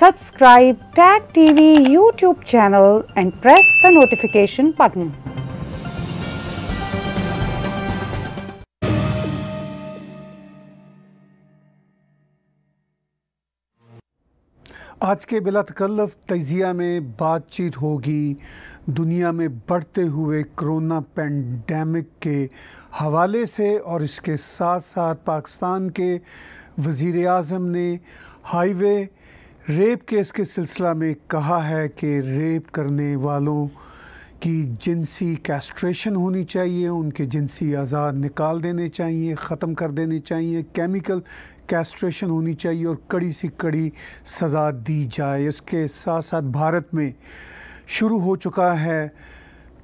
Subscribe Tag TV YouTube channel and press the notification button. आज के बिला तकल्लफ तजिया में बातचीत होगी दुनिया में बढ़ते हुए कोरोना पेंडेमिक के हवाले से और इसके साथ साथ पाकिस्तान के वज़ी अजम ने हाईवे रेप केस के सिलसिला में कहा है कि रेप करने वालों की जिनसी कैस्ट्रेशन होनी चाहिए, उनके जिनसी आज़ाद निकाल देने चाहिए, ख़त्म कर देने चाहिए, केमिकल कैस्ट्रेशन होनी चाहिए और कड़ी सी कड़ी सज़ा दी जाए। इसके साथ साथ भारत में शुरू हो चुका है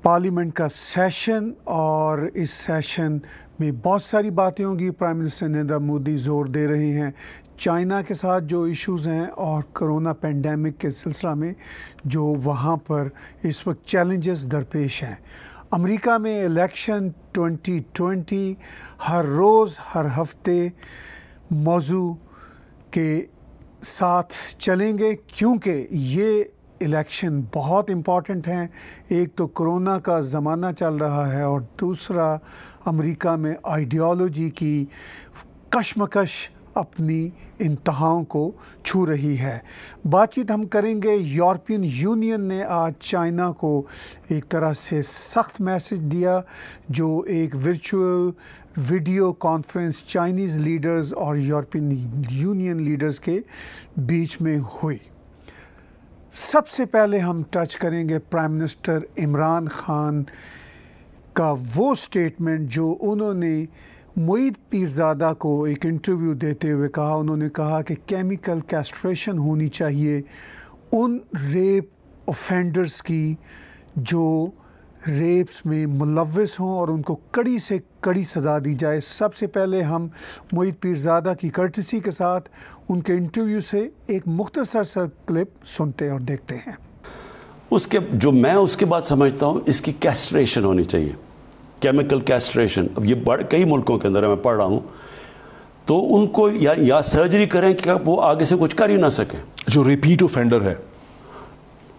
पार्लियामेंट का सेशन और इस सेशन में बहुत सारी बातें होंगी। प्राइम मिनिस्टर नरेंद्र मोदी ज़ोर दे रहे हैं। चाइना के साथ जो इश्यूज़ हैं और कोरोना पेंडेमिक के सिलसिला में जो वहाँ पर इस वक्त चैलेंजेस दरपेश हैं। अमेरिका में इलेक्शन 2020 हर रोज़, हर हफ़्ते मौजू के साथ चलेंगे क्योंकि ये इलेक्शन बहुत इंपॉर्टेंट हैं। एक तो कोरोना का ज़माना चल रहा है और दूसरा अमेरिका में आइडियोलॉजी की कशमकश अपनी इंतहाओं को छू रही है। बातचीत हम करेंगे, यूरोपियन यूनियन ने आज चाइना को एक तरह से सख्त मैसेज दिया, जो एक virtual video conference Chinese leaders और यूरोपियन यूनियन लीडर्स के बीच में हुई। सबसे पहले हम टच करेंगे प्राइम मिनिस्टर इमरान खान का वो स्टेटमेंट जो उन्होंने मोईद पीरजादा को एक इंटरव्यू देते हुए कहा, उन्होंने कहा कि केमिकल कैस्ट्रेशन होनी चाहिए उन रेप ऑफेंडर्स की जो रेप्स में मुलविस हों और उनको कड़ी से कड़ी सज़ा दी जाए। सबसे पहले हम मोईद पीरजादा की कर्टसी के साथ उनके इंटरव्यू से एक मुख्तसर सा क्लिप सुनते और देखते हैं। उसके, जो मैं उसके बाद समझता हूँ, इसकी कैस्ट्रेशन होनी चाहिए। केमिकल कैस्ट्रेशन अब ये बड़ कई मुल्कों के अंदर मैं पढ़ रहा हूँ। तो उनको या या सर्जरी करें कि वो आगे से कुछ कर ही ना सके। जो रिपीट ऑफेंडर है।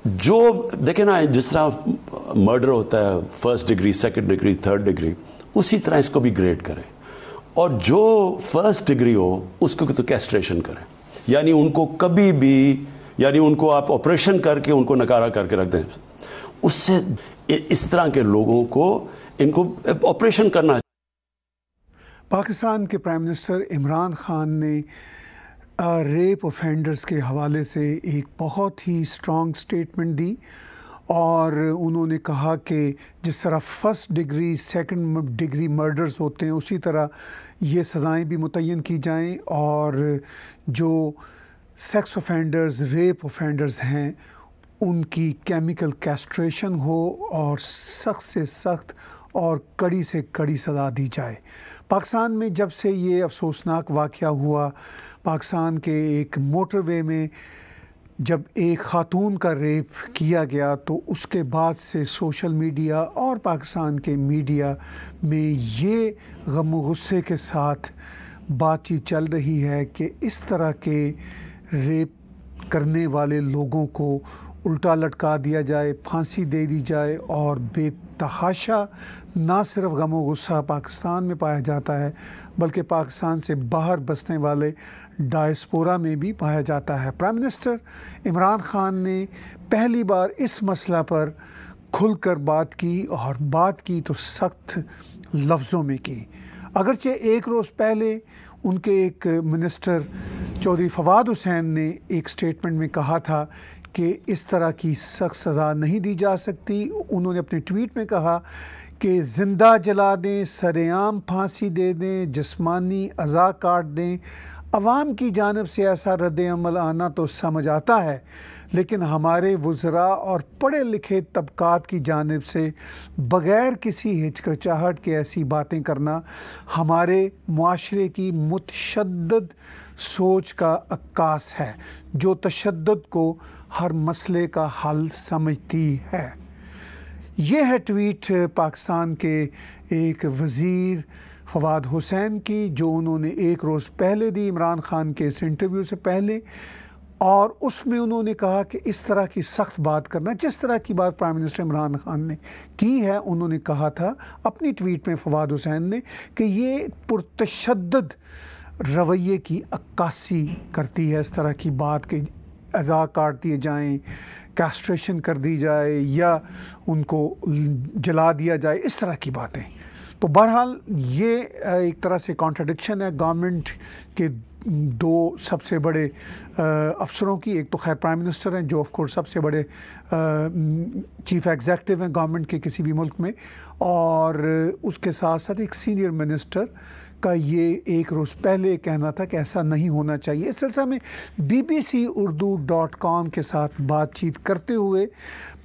जो देखे ना जिस तरह मर्डर होता है first degree second degree third degree उसी तरह इसको भी ग्रेड करें। और जो फ़र्स्ट डिग्री हो उसको तो कैस्ट्रेशन करें। यानी उनको कभी भी यानी उनको आप ऑपरेशन करके उनको नकारा करके रख दें। उससे इस तरह के लोगों को इनको ऑपरेशन करना पाकिस्तान के प्राइम मिनिस्टर इमरान खान ने रेप ऑफेंडर्स के हवाले से एक बहुत ही स्ट्रॉन्ग स्टेटमेंट दी और उन्होंने कहा कि जिस तरह first degree second degree murders होते हैं, उसी तरह ये सज़ाएँ भी मुतन की जाएँ और जो सेक्स ऑफेंडर्स रेप ऑफेंडर्स हैं, उनकी केमिकल कैस्ट्रेशन हो और सख्त से सख्त और कड़ी से कड़ी सज़ा दी जाए। पाकिस्तान में जब से ये अफसोसनाक वाक़ हुआ, पाकिस्तान के एक मोटरवे में जब एक ख़ातून का रेप किया गया तो उसके बाद से सोशल मीडिया और पाकिस्तान के मीडिया में ये गम गुस्से के साथ बातचीत चल रही है कि इस तरह के रेप करने वाले लोगों को उल्टा लटका दिया जाए, फांसी दे दी जाए और बेतहाशा ना सिर्फ़ गम गुस्सा पाकिस्तान में पाया जाता है, बल्कि पाकिस्तान से बाहर बसने वाले डायस्पोरा में भी पाया जाता है। प्राइम मिनिस्टर इमरान खान ने पहली बार इस मसला पर खुलकर बात की और बात की तो सख्त लफ्ज़ों में की। अगरचे एक रोज़ पहले उनके एक मिनिस्टर चौधरी फवाद हुसैन ने एक स्टेटमेंट में कहा था कि इस तरह की सख्त सज़ा नहीं दी जा सकती। उन्होंने अपने ट्वीट में कहा कि ज़िंदा जला दें, सरेआम फांसी दे दें, जिस्मानी अज़ा काट दें। अवाम की जानब से ऐसा रद्द अमल आना तो समझ आता है, लेकिन हमारे वज़रा और पढ़े लिखे तबक़ात की जानब से बग़ैर किसी हिचकचाहट के ऐसी बातें करना हमारे माशरे की मुतशद सोच का अक्कास है, जो तशद को हर मसले का हल समझती है। ये है ट्वीट पाकिस्तान के एक वज़ीर फवाद हुसैन की, जो उन्होंने एक रोज़ पहले दी इमरान खान के इस इंटरव्यू से पहले, और उसमें उन्होंने कहा कि इस तरह की सख्त बात करना, जिस तरह की बात प्राइम मिनिस्टर इमरान खान ने की है, उन्होंने कहा था अपनी ट्वीट में फवाद हुसैन ने कि ये पुरतशद रवैये की अक्कासी करती है, इस तरह की बात के अज़ा काट दिए जाएँ कैस्ट्रेशन कर दी जाए या उनको जला दिया जाए, इस तरह की बातें। तो बहरहाल ये एक तरह से कॉन्ट्रडिक्शन है गवर्नमेंट के दो सबसे बड़े अफसरों की। एक तो खैर प्राइम मिनिस्टर हैं, जो ऑफ़ कोर्स सबसे बड़े चीफ एग्जेक्टिव हैं गवर्नमेंट के किसी भी मुल्क में। और उसके साथ साथ एक सीनियर मिनिस्टर का ये एक रोज़ पहले कहना था कि ऐसा नहीं होना चाहिए। इस सिलसिले में B B C Urdu dot com के साथ बातचीत करते हुए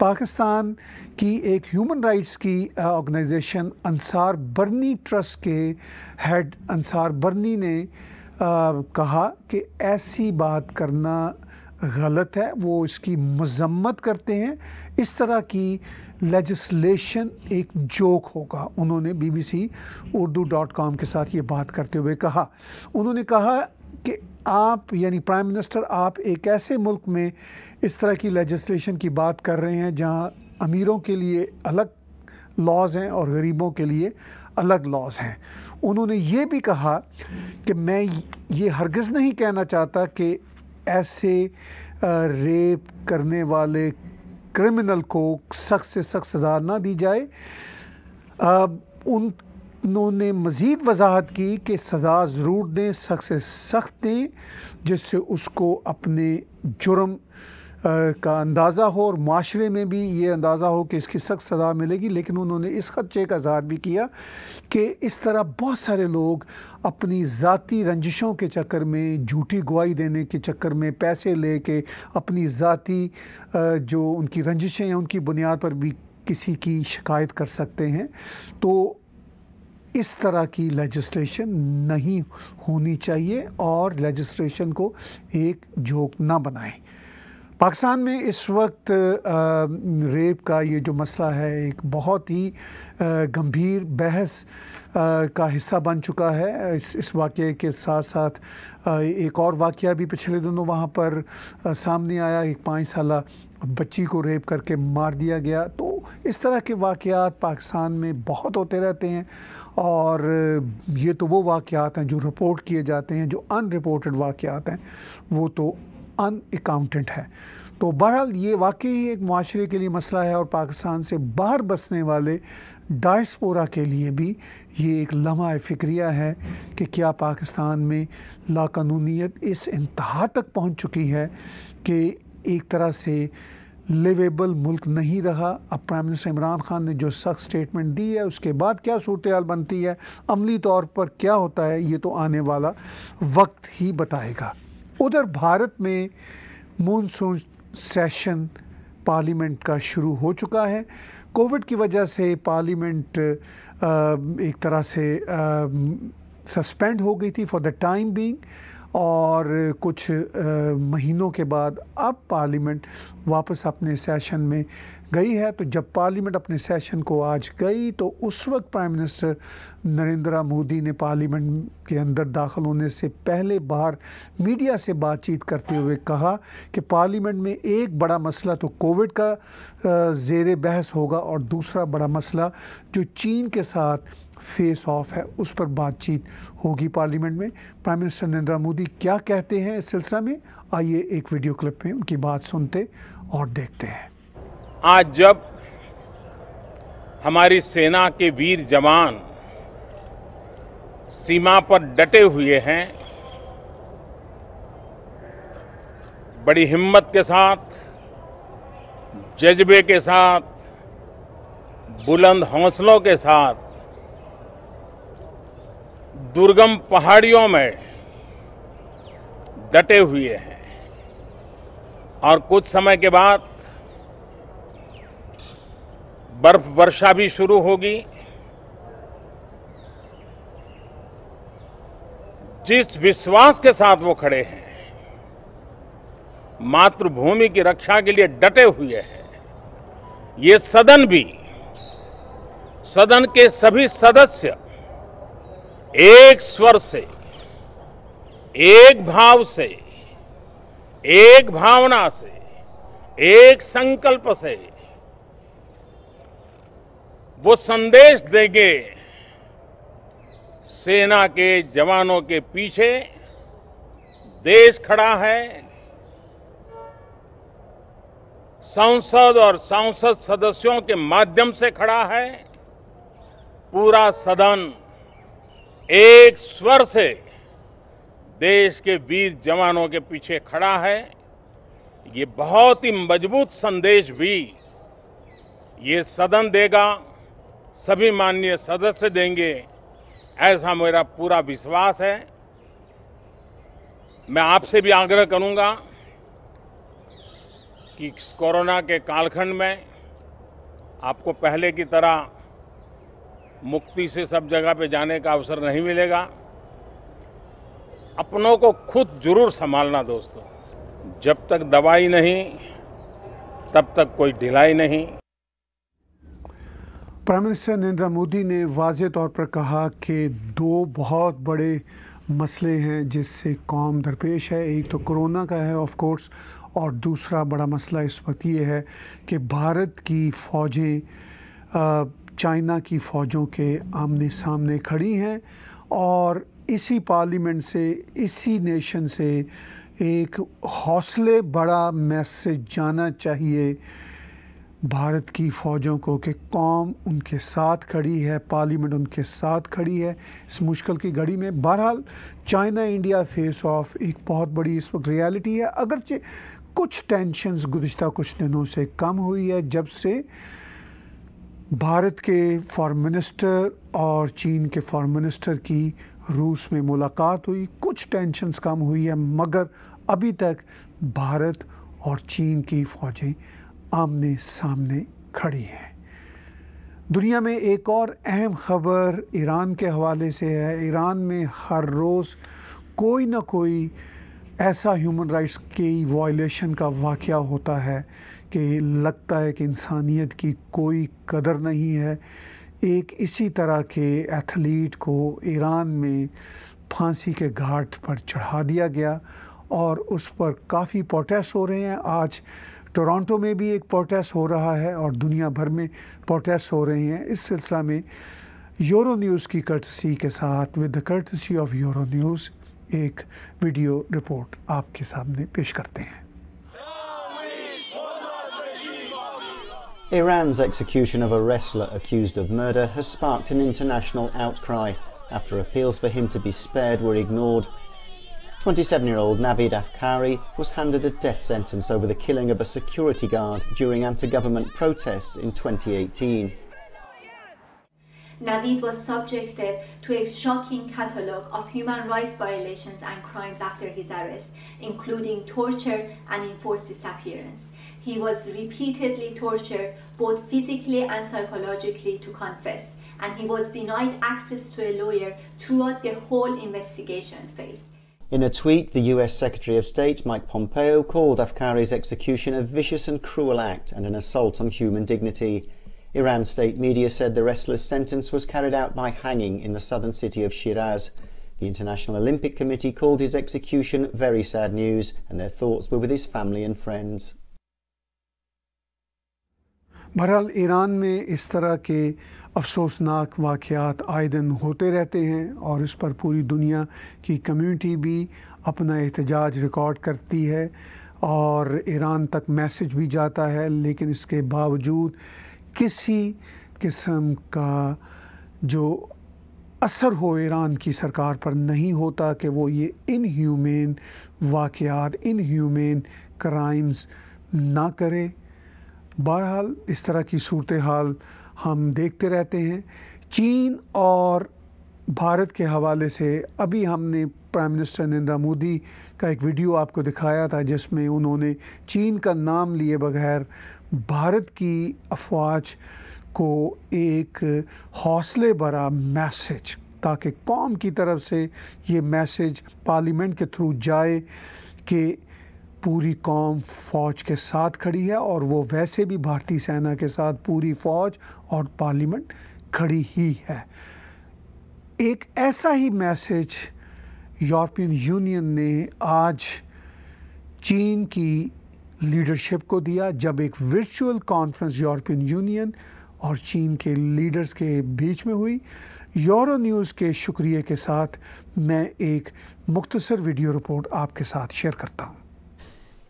पाकिस्तान की एक ह्यूमन राइट्स की ऑर्गेनाइजेशन अंसार बर्नी ट्रस्ट के हेड अंसार बर्नी ने कहा कि ऐसी बात करना गलत है, वो इसकी मजम्मत करते हैं। इस तरह की लेजिस्लेशन एक जोक होगा। उन्होंने बीबीसी उर्दू डॉट कॉम के साथ ये बात करते हुए कहा। उन्होंने कहा कि आप, यानी प्राइम मिनिस्टर, आप एक ऐसे मुल्क में इस तरह की लेजिस्लेशन की बात कर रहे हैं जहाँ अमीरों के लिए अलग लॉज हैं और गरीबों के लिए अलग लॉज हैं। उन्होंने ये भी कहा कि मैं ये हरगज़ नहीं कहना चाहता कि ऐसे रेप करने वाले क्रिमिनल को सख्त से सख्त सज़ा ना दी जाए। उन उन्होंने मज़ीद वजाहत की कि सज़ा ज़रूर दें, सख्त से सख्त दें, जिससे उसको अपने जुर्म का अंदाज़ा हो और माशरे में भी ये अंदाज़ा हो कि इसकी सख्त सज़ा मिलेगी, लेकिन उन्होंने इस खदचे का इजहार भी किया कि इस तरह बहुत सारे लोग अपनी ज़ाती रंजिशों के चक्कर में, झूठी गवाही देने के चक्कर में पैसे ले के अपनी ज़ाती जो उनकी रंजिशें हैं, उनकी बुनियाद पर भी किसी की शिकायत कर सकते हैं। तो इस तरह की लेजिस्ट्रेशन नहीं होनी चाहिए और लेजिस्ट्रेशन को एक झोंक ना बनाएँ। पाकिस्तान में इस वक्त रेप का ये जो मसला है, एक बहुत ही गंभीर बहस का हिस्सा बन चुका है। इस इस वाक़े के साथ साथ एक और वाक़ भी पिछले दिनों वहाँ पर सामने आया। एक पाँच साल बच्ची को रेप करके मार दिया गया। तो इस तरह के वाक़ात पाकिस्तान में बहुत होते रहते हैं और ये तो वो वाक़ात हैं जो रिपोर्ट किए जाते हैं, जो अनरिपोर्टेड वाक़ात हैं। वो तो अनअकाउंटेंट है। तो बहरहाल ये वाकई एक माशरे के लिए मसला है और पाकिस्तान से बाहर बसने वाले डायस्पोरा के लिए भी ये एक लम्हा फ़िक्रिया है कि क्या पाकिस्तान में लाकानूनीत इस इंतहा तक पहुँच चुकी है कि एक तरह से लिवेबल मुल्क नहीं रहा। अब प्राइम मिनिस्टर इमरान खान ने जो सख्त स्टेटमेंट दी है, उसके बाद क्या सूरत हाल बनती है? अमली तौर पर क्या होता है? ये तो आने वाला वक्त ही बताएगा। उधर भारत में मानसून सेशन पार्लियामेंट का शुरू हो चुका है। कोविड की वजह से पार्लियामेंट एक तरह से सस्पेंड हो गई थी फॉर द टाइम बीइंग और कुछ महीनों के बाद अब पार्लियामेंट वापस अपने सेशन में गई है। तो जब पार्लियामेंट अपने सेशन को आज गई तो उस वक्त प्राइम मिनिस्टर नरेंद्र मोदी ने पार्लियामेंट के अंदर दाखिल होने से पहले बाहर मीडिया से बातचीत करते हुए कहा कि पार्लियामेंट में एक बड़ा मसला तो कोविड का जेर बहस होगा और दूसरा बड़ा मसला जो चीन के साथ फेस ऑफ़ है, उस पर बातचीत होगी पार्लियामेंट में। प्राइम मिनिस्टर नरेंद्र मोदी क्या कहते हैं इस सिलसिला में? आइए एक वीडियो क्लिप में उनकी बात सुनते और देखते हैं। आज जब हमारी सेना के वीर जवान सीमा पर डटे हुए हैं, बड़ी हिम्मत के साथ, जज्बे के साथ, बुलंद हौसलों के साथ दुर्गम पहाड़ियों में डटे हुए हैं। और कुछ समय के बाद बर्फ़ वर्षा भी शुरू होगी। जिस विश्वास के साथ वो खड़े हैं, मातृभूमि की रक्षा के लिए डटे हुए हैं, ये सदन भी, सदन के सभी सदस्य एक स्वर से, एक भाव से, एक भावना से, एक संकल्प से वो संदेश देंगे सेना के जवानों के पीछे। देश खड़ा है। संसद और सांसद सदस्यों के माध्यम से खड़ा है। पूरा सदन एक स्वर से देश के वीर जवानों के पीछे खड़ा है। ये बहुत ही मज़बूत संदेश भी ये सदन देगा, सभी माननीय सदस्य देंगे, ऐसा मेरा पूरा विश्वास है। मैं आपसे भी आग्रह करूँगा कि कोरोना के कालखंड में आपको पहले की तरह मुक्ति से सब जगह पे जाने का अवसर नहीं मिलेगा। अपनों को खुद ज़रूर संभालना दोस्तों। जब तक दवाई नहीं, तब तक कोई ढिलाई नहीं। प्राइम मिनिस्टर नरेंद्र मोदी ने वाज तौर पर कहा कि दो बहुत बड़े मसले हैं जिससे कौम दरपेश है। एक तो कोरोना का है ऑफ़ कोर्स और दूसरा बड़ा मसला इस वक्त ये है कि भारत की फ़ौजें चाइना की फ़ौजों के आमने सामने खड़ी हैं और इसी पार्लियामेंट से, इसी नेशन से एक हौसले बड़ा मैसेज जाना चाहिए भारत की फ़ौजों को कि कौम उनके साथ खड़ी है, पार्लियामेंट उनके साथ खड़ी है। इस मुश्किल की घड़ी में बहरहाल चाइना इंडिया फेस ऑफ़ एक बहुत बड़ी इस वक्त रियलिटी है। अगरचे कुछ टेंशन्स गुज्तर कुछ दिनों से कम हुई है, जब से भारत के फॉरेन मिनिस्टर और चीन के फॉरेन मिनिस्टर की रूस में मुलाकात हुई। कुछ टेंशन्स कम हुई है, मगर अभी तक भारत और चीन की फ़ौजें आमने सामने खड़ी हैं। दुनिया में एक और अहम खबर ईरान के हवाले से है। ईरान में हर रोज़ कोई ना कोई ऐसा ह्यूमन राइट्स की वायलेशन का वाक़ होता है कि लगता है कि इंसानियत की कोई कदर नहीं है। एक इसी तरह के एथलीट को ईरान में फांसी के घाट पर चढ़ा दिया गया और उस पर काफ़ी प्रोटेस्ट हो रहे हैं। आज टोरंटो में भी एक प्रोटेस्ट हो रहा है और दुनिया भर में प्रोटेस्ट हो रहे हैं। इस सिलसिला में यूरो न्यूज़ की कर्टसी के साथ with the courtesy of Euronews एक वीडियो रिपोर्ट आपके सामने पेश करते हैं। Iran's execution of a wrestler accused of murder has sparked an international outcry after appeals for him to be spared were ignored. 27 year old Navid Afkari was handed a death sentence over the killing of a security guard during anti government protests in 2018. Navid was subjected to a shocking catalogue of human rights violations and crimes after his arrest, including torture and enforced disappearance. He was repeatedly tortured both physically and psychologically to confess, and he was denied access to a lawyer throughout the whole investigation phase. In a tweet, the US Secretary of State Mike Pompeo called Afkari's execution a vicious and cruel act and an assault on human dignity. Iran state media said the restless sentence was carried out by hanging in the southern city of Shiraz. The International Olympic Committee called his execution very sad news, and their thoughts were with his family and friends. बहरहाल, Iran में इस तरह के अफसोसनाक वाक़ात आए दिन होते रहते हैं और इस पर पूरी दुनिया की कम्युनिटी भी अपना एहतजाज रिकॉर्ड करती है और ईरान तक मैसेज भी जाता है। लेकिन इसके बावजूद किसी किस्म का जो असर हो ईरान की सरकार पर नहीं होता कि वो ये इन ह्यूमेन वाक़ात इन ह्यूमेन क्राइम्स ना करे। बहरहाल, इस तरह की सूरत हाल हम देखते रहते हैं। चीन और भारत के हवाले से अभी हमने प्राइम मिनिस्टर नरेंद्र मोदी का एक वीडियो आपको दिखाया था, जिसमें उन्होंने चीन का नाम लिए बगैर भारत की अफवाज को एक हौसले भरा मैसेज, ताकि कौम की तरफ़ से ये मैसेज पार्लियामेंट के थ्रू जाए कि पूरी कौम फ़ौज के साथ खड़ी है और वो वैसे भी भारतीय सेना के साथ पूरी फ़ौज और पार्लियामेंट खड़ी ही है। एक ऐसा ही मैसेज यूरोपियन यूनियन ने आज चीन की लीडरशिप को दिया, जब एक वर्चुअल कॉन्फ्रेंस यूरोपियन यूनियन और चीन के लीडर्स के बीच में हुई। यूरो न्यूज़ के शुक्रिया के साथ मैं एक मुख्तसर वीडियो रिपोर्ट आपके साथ शेयर करता हूँ।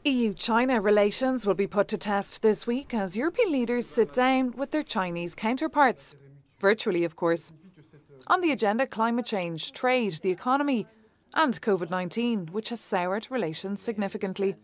EU China relations will be put to test this week as European leaders sit down with their Chinese counterparts. Virtually, of course. On the agenda, climate change, trade, the economy, and COVID 19, which has soured relations significantly.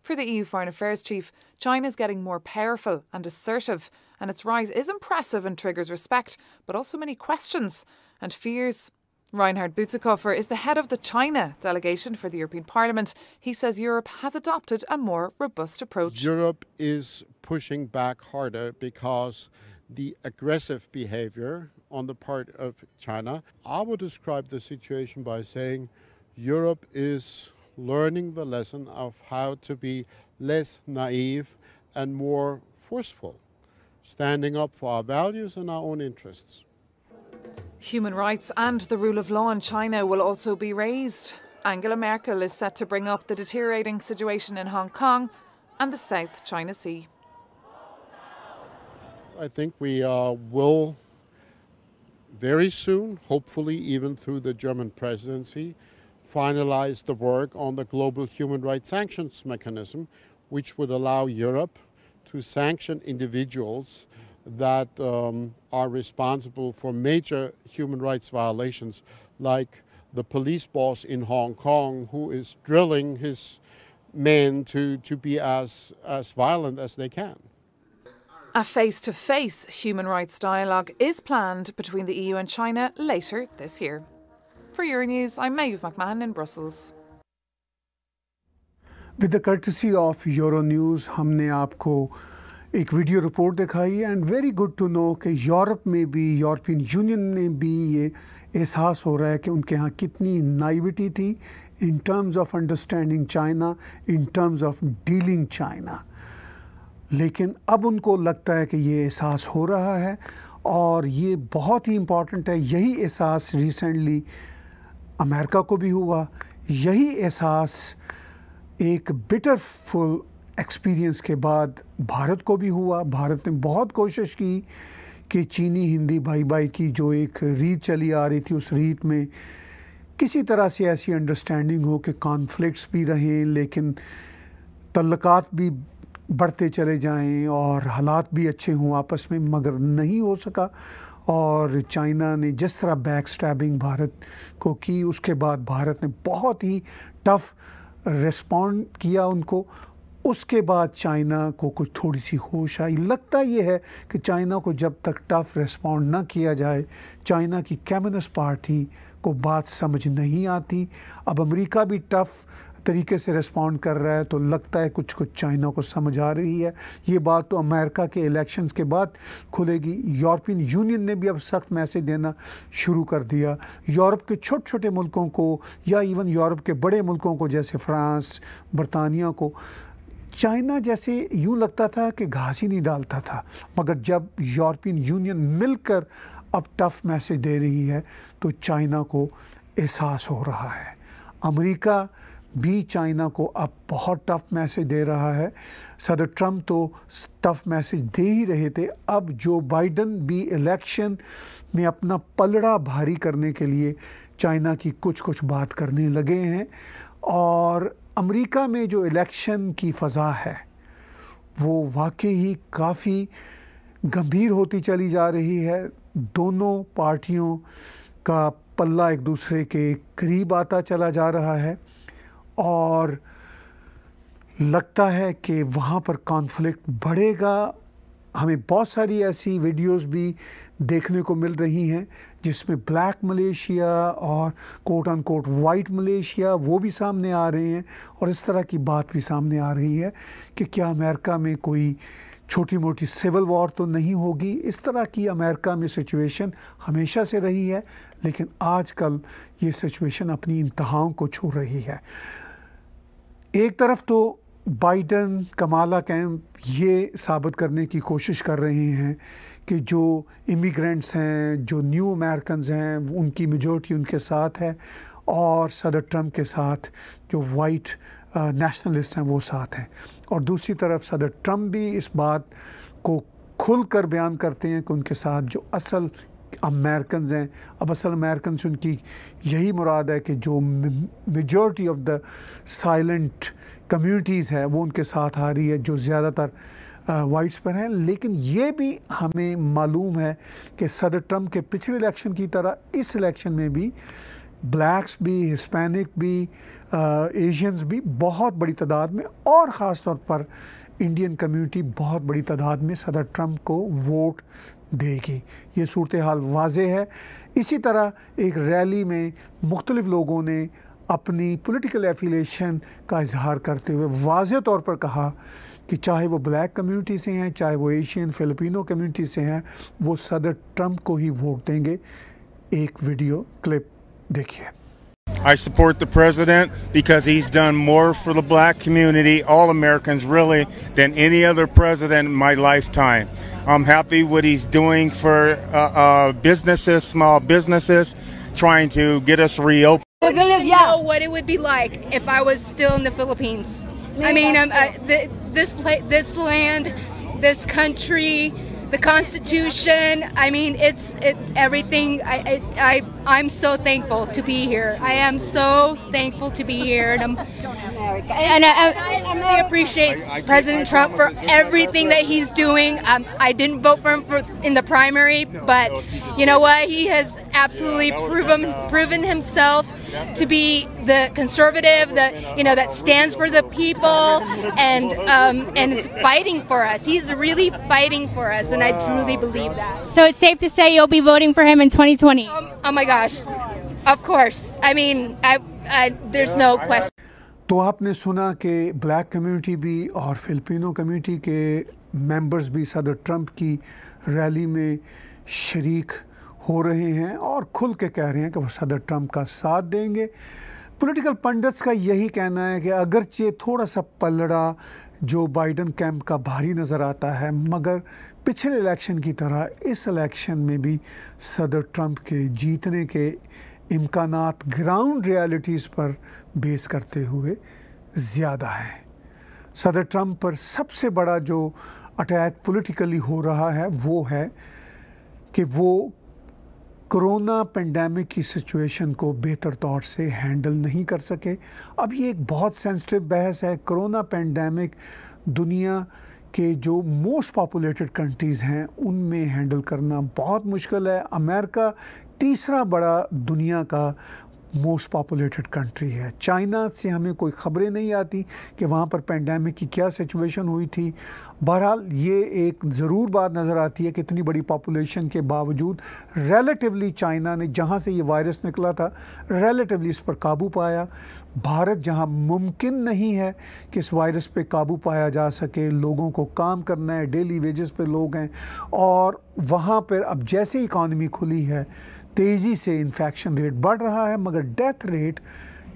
For the EU Foreign Affairs Chief, China is getting more powerful and assertive, and its rise is impressive and triggers respect, but also many questions and fears. Reinhard Butzikofer is the head of the China delegation for the European Parliament. He says Europe has adopted a more robust approach. Europe is pushing back harder because the aggressive behavior on the part of China. I would describe the situation by saying Europe is learning the lesson of how to be less naive and more forceful, standing up for our values and our own interests. Human rights and the rule of law in China will also be raised. Angela Merkel is set to bring up the deteriorating situation in Hong Kong and the South China Sea. I think we uh, will very soon, hopefully even through the German presidency, finalize the work on the global human rights sanctions mechanism, which would allow Europe to sanction individuals that um, are responsible for major human rights violations, like the police boss in Hong Kong who is drilling his men to, to be as, as violent as they can. A face to face human rights dialogue is planned between the EU and China later this year. For Euronews, I'm Maeve McMahon in Brussels. With the courtesy of euronews हमने आपको एक video report दिखाई and very good to know कि Europe में भी, European union में भी ये एहसास हो रहा है कि उनके यहाँ कितनी नाइविटी थी in terms of understanding China in terms of dealing China लेकिन अब उनको लगता है कि ये एहसास हो रहा है और ये बहुत ही इंपॉर्टेंट है। यही एहसास रिसेंटली अमेरिका को भी हुआ। यही एहसास एक बिटरफुल एक्सपीरियंस के बाद भारत को भी हुआ। भारत ने बहुत कोशिश की कि चीनी हिंदी भाई भाई की जो एक रीत चली आ रही थी, उस रीत में किसी तरह से ऐसी अंडरस्टैंडिंग हो कि कॉन्फ्लिक्ट्स भी रहें, लेकिन तल्लकात भी बढ़ते चले जाएँ और हालात भी अच्छे हों आपस में, मगर नहीं हो सका। और चाइना ने जिस तरह बैक स्टैबिंग भारत को की, उसके बाद भारत ने बहुत ही टफ रिस्पॉन्ड किया उनको। उसके बाद चाइना को कुछ थोड़ी सी होश आई। लगता ये है कि चाइना को जब तक टफ रिस्पॉन्ड ना किया जाए, चाइना की कम्युनिस्ट पार्टी को बात समझ नहीं आती। अब अमेरिका भी टफ तरीके से रिस्पॉन्ड कर रहा है तो लगता है कुछ कुछ चाइना को समझ आ रही है। ये बात तो अमेरिका के इलेक्शंस के बाद खुलेगी। यूरोपियन यूनियन ने भी अब सख्त मैसेज देना शुरू कर दिया। यूरोप के छोटे छोटे मुल्कों को या इवन यूरोप के बड़े मुल्कों को, जैसे फ्रांस, बरतानिया को चाइना जैसे यूँ लगता था कि घास ही नहीं डालता था, मगर जब यूरोपियन यूनियन मिलकर अब टफ मैसेज दे रही है तो चाइना को एहसास हो रहा है। अमेरिका भी चाइना को अब बहुत टफ मैसेज दे रहा है। सदर ट्रंप तो टफ मैसेज दे ही रहे थे। अब जो बाइडन भी इलेक्शन में अपना पलड़ा भारी करने के लिए चाइना की कुछ कुछ बात करने लगे हैं, और अमेरिका में जो इलेक्शन की फ़ज़ा है, वो वाकई ही काफ़ी गंभीर होती चली जा रही है। दोनों पार्टियों का पल्ला एक दूसरे के करीब आता चला जा रहा है और लगता है कि वहाँ पर कॉन्फ्लिक्ट बढ़ेगा हमें बहुत सारी ऐसी वीडियोस भी देखने को मिल रही हैं, जिसमें ब्लैक मलेशिया और quote unquote white Malaysia वो भी सामने आ रहे हैं और इस तरह की बात भी सामने आ रही है कि क्या अमेरिका में कोई छोटी मोटी सिविल वॉर तो नहीं होगी। इस तरह की अमेरिका में सिचुएशन हमेशा से रही है, लेकिन आजकल ये सिचुएशन अपनी इंतहाओं को छू रही है। एक तरफ़ तो बाइडन, कमाला कैंप ये साबित करने की कोशिश कर रहे हैं कि जो इमिग्रेंट्स हैं, जो न्यू अमेरिकन हैं उनकी मेजोरिटी उनके साथ है और सदर ट्रंप के साथ जो वाइट नेशनलिस्ट हैं वो साथ हैं। और दूसरी तरफ़ सदर ट्रंप भी इस बात को खुलकर बयान करते हैं कि उनके साथ जो असल अमेरिकन हैं, अब असल अमेरिकन उनकी यही मुराद है कि जो majority of the silent communities है, वो उनके साथ आ रही है, जो ज़्यादातर वाइट्स पर हैं। लेकिन ये भी हमें मालूम है कि सदर ट्रंप के पिछले इलेक्शन की तरह, इस इलेक्शन में भी ब्लैक्स भी हिस्पैनिक भी एशियंस भी बहुत बड़ी तादाद में, और ख़ास तौर पर इंडियन कम्युनिटी बहुत बड़ी तादाद में सदर ट्रंप को वोट देगी। ये सूरत हाल वाज है। इसी तरह एक रैली में मुख्तलिफ़ लोगों ने अपनी पॉलिटिकल एफिलेशन का इजहार करते हुए वाज तौर पर कहा कि चाहे वो ब्लैक कम्युनिटी से हैं चाहे वो एशियन फिलिपिनो कम्युनिटी से हैं वो सदर ट्रंप को ही वोट देंगे एक वीडियो क्लिप देखिए I support the president because he's done more for the black community, all Americans really, than any other president in my lifetime. I'm happy what he's doing for uh, uh, businesses, small businesses, trying to get us reopened. I don't know what it would be like if I was still in the Philippines. I mean, um, I, the, this pla- this land, this country, the Constitution. I mean, it's it's everything. I, I, I I'm so thankful to be here. I am so thankful to be here, and I'm and I, I, I appreciate President Trump for everything that he's doing. Um, I didn't vote for him for, in the primary, but you know what? He has absolutely proven proven himself to be the conservative, the you know that stands for the people and um, and is fighting for us. He's really fighting for us, and I truly believe that. So it's safe to say you'll be voting for him in 2020. Um, oh my gosh, of course. I mean, I, I there's no question. तो आपने सुना कि black community भी और Filipino community के members भी सदर Trump की रैली में शरीक हो रहे हैं और खुल के कह रहे हैं कि वो सदर ट्रंप का साथ देंगे पॉलिटिकल पंडित्स का यही कहना है कि अगरचे थोड़ा सा पलड़ा जो बाइडन कैंप का भारी नज़र आता है, मगर पिछले इलेक्शन की तरह इस इलेक्शन में भी सदर ट्रंप के जीतने के इम्कान ग्राउंड रियलिटीज़ पर बेस करते हुए ज़्यादा हैं। सदर ट्रंप पर सबसे बड़ा जो अटैक पॉलिटिकली हो रहा है, वो है कि वो कोरोना पेंडेमिक की सिचुएशन को बेहतर तौर से हैंडल नहीं कर सके। अब ये एक बहुत सेंसिटिव बहस है। कोरोना पेंडेमिक दुनिया के जो मोस्ट पॉपुलेटेड कंट्रीज़ हैं, उनमें हैंडल करना बहुत मुश्किल है। अमेरिका तीसरा बड़ा दुनिया का मोस्ट पॉपुलेटेड कंट्री है। चाइना से हमें कोई ख़बरें नहीं आती कि वहाँ पर पेंडेमिक की क्या सिचुएशन हुई थी। बहरहाल, ये एक ज़रूर बात नज़र आती है कि इतनी बड़ी पॉपुलेशन के बावजूद रेलेटिवली चाइना ने, जहाँ से ये वायरस निकला था रेलेटिवली इस पर काबू पाया। भारत, जहाँ मुमकिन नहीं है कि इस वायरस पे काबू पाया जा सके, लोगों को काम करना है डेली वेजेस पे लोग हैं, और वहाँ पर अब जैसे इकानमी खुली है तेज़ी से इन्फेक्शन रेट बढ़ रहा है, मगर डेथ रेट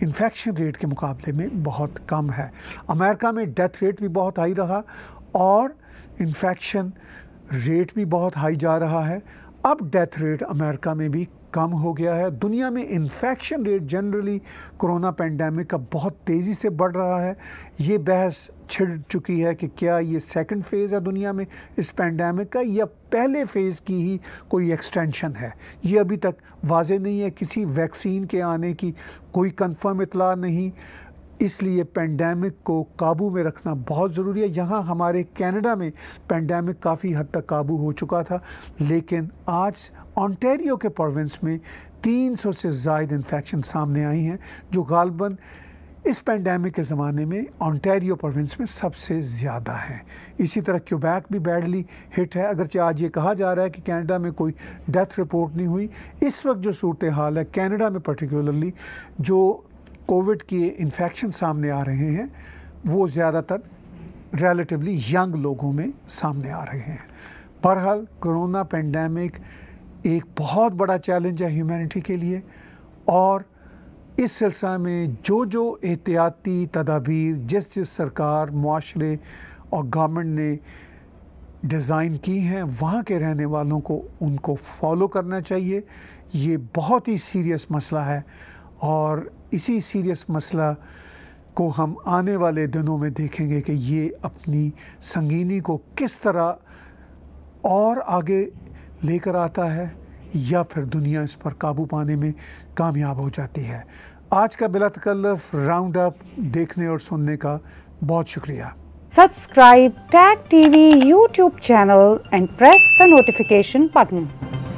इन्फेक्शन रेट के मुकाबले में बहुत कम है। अमेरिका में डेथ रेट भी बहुत हाई रहा और इन्फेक्शन रेट भी बहुत हाई जा रहा है। अब डेथ रेट अमेरिका में भी कम हो गया है। दुनिया में infection rate generally corona pandemic का बहुत तेज़ी से बढ़ रहा है। ये बहस छिड़ चुकी है कि क्या ये सेकंड फ़ेज़ है दुनिया में, इस पेंडेमिक का, या पहले फ़ेज़ की ही कोई एक्सटेंशन है। ये अभी तक वाज नहीं है किसी वैक्सीन के आने की कोई कंफर्म इतला नहीं। इसलिए पेंडेमिक को काबू में रखना बहुत ज़रूरी है। यहाँ हमारे कनाडा में पेंडेमिक काफ़ी हद तक काबू हो चुका था, लेकिन आज ऑन्टेरियो के प्रोविंस में 300 से ज़ायद इन्फेक्शन सामने आई हैं, जो गालबन इस पेंडेमिक के ज़माने में ऑन्टेरियो प्रोविंस में सबसे ज़्यादा है। इसी तरह क्यूबैक भी बैडली हिट है। अगरचे आज ये कहा जा रहा है कि कनाडा में कोई डेथ रिपोर्ट नहीं हुई। इस वक्त जो सूरत हाल है, कनाडा में पर्टिकुलरली जो कोविड के इन्फेक्शन सामने आ रहे हैं, वो ज़्यादातर रिलेटिवली यंग लोगों में सामने आ रहे हैं। बहरहाल कोरोना पेंडेमिक एक बहुत बड़ा चैलेंज है ह्यूमैनिटी के लिए और इस सिलसिला में जो जो एहतियाती तदाबीर जिस जिस सरकार माशरे और गवर्नमेंट ने डिज़ाइन की हैं, वहाँ के रहने वालों को उनको फॉलो करना चाहिए। ये बहुत ही सीरियस मसला है और इसी सीरियस मसला को हम आने वाले दिनों में देखेंगे कि ये अपनी संगीनी को किस तरह और आगे लेकर आता है या फिर दुनिया इस पर काबू पाने में कामयाब हो जाती है आज का बिला तकल्लफ राउंड अप देखने और सुनने का बहुत शुक्रिया subscribe tag TV YouTube channel and press the notification button.